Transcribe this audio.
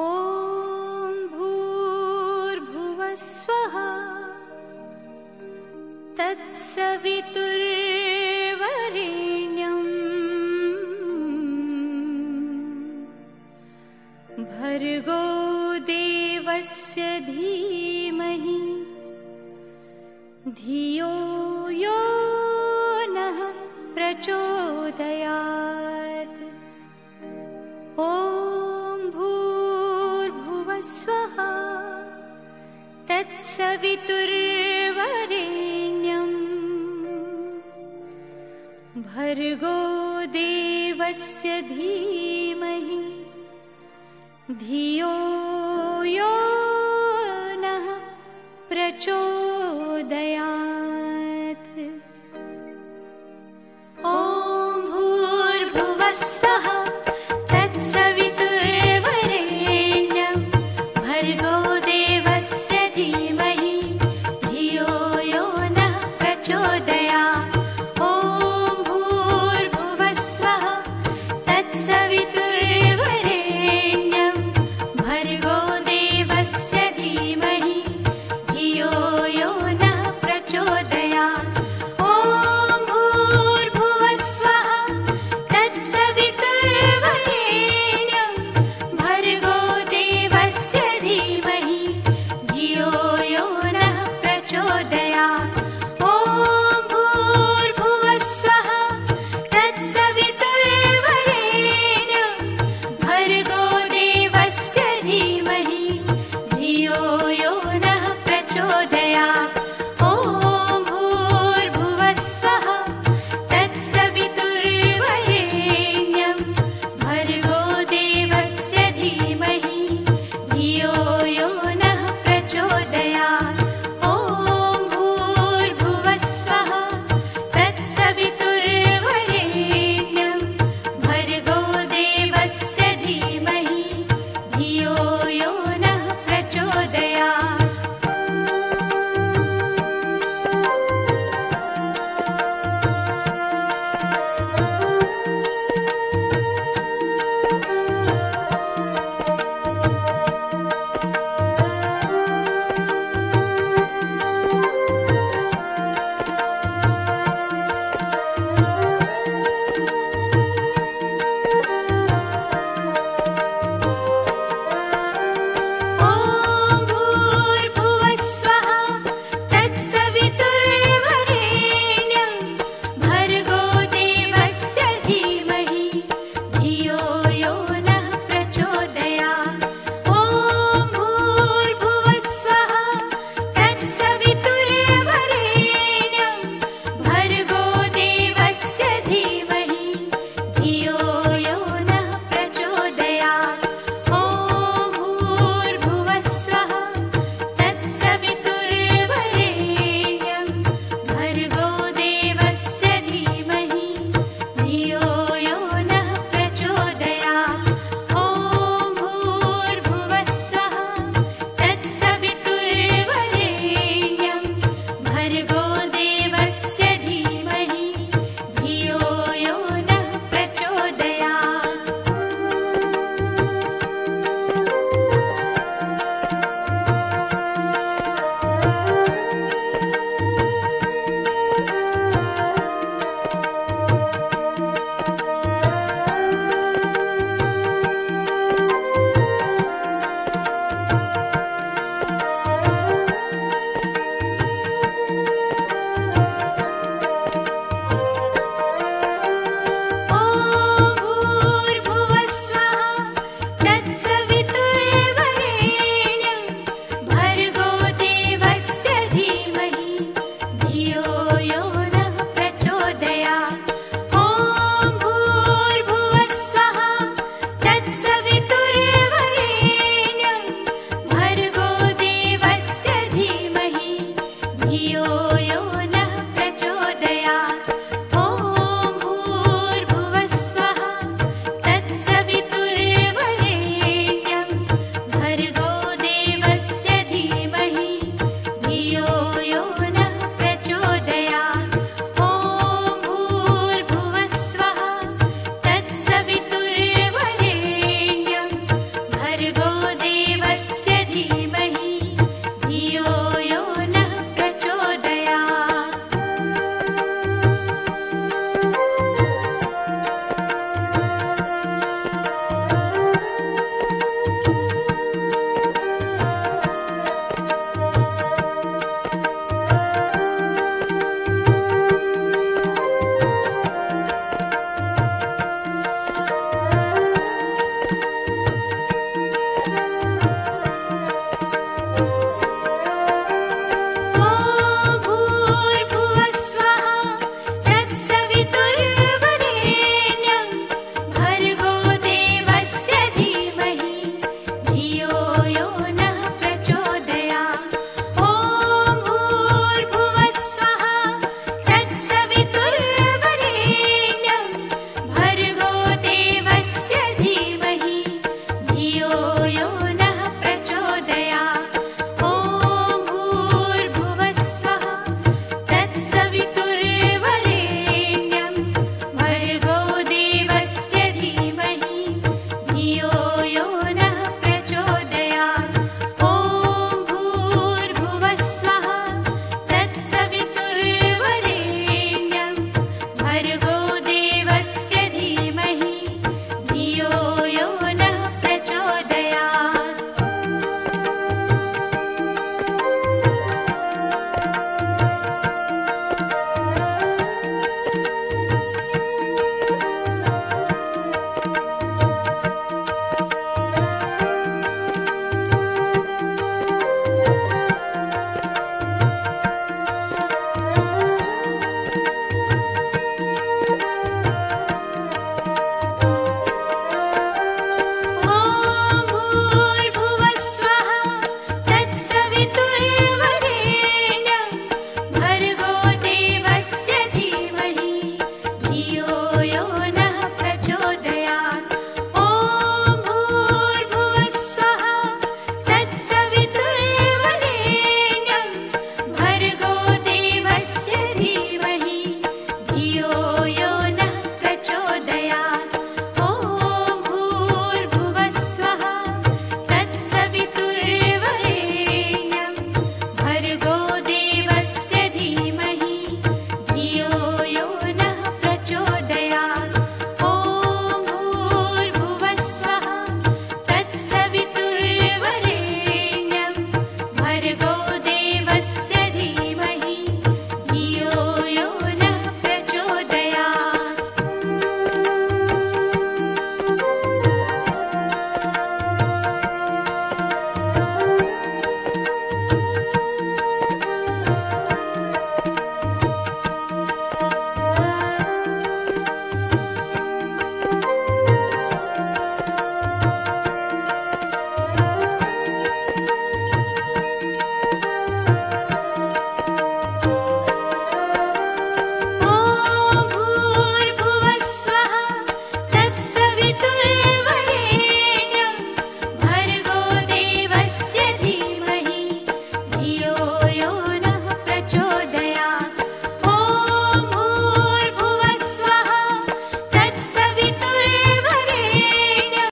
ॐ भूर्भुवस्वः तत्सवितुर्वरेण्यम् भर्गो देवस्य धीमहि धियो यो नः प्रचोदयात् तत्सवितुर्वरेण्यम् भर्गो देवस्य धीमहि धियो यो नः प्रचोदयात् ಹೋಯ